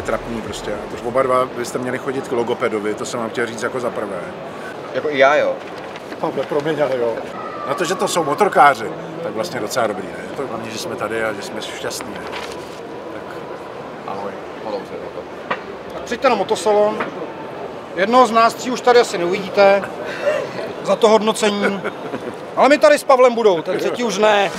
trapný prostě. Protože oba dva byste měli chodit k logopedovi, to jsem vám chtěl říct jako za prvé. Jako i já, jo. Pavle, pro mě jo. Na to, že to jsou motorkáři, tak vlastně docela dobrý, ne? Je to hlavně, že jsme tady a že jsme šťastní, ne? Tak ahoj. Jako. Tak přijďte na motosalon. Jednoho z nás tří už tady asi neuvidíte za to hodnocení. Ale my tady s Pavlem budou, ten třetí už ne.